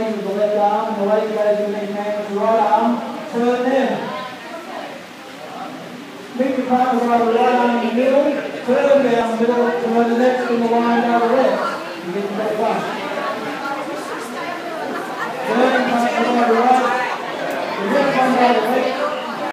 ladies with the left arm, and the lady goes with the man with the right arm. Turn them. Meet your partner by the right arm in the middle, turn down the middle, turn the next in the line down the left. You get the back one. Turn partner by the right, the left one by the left,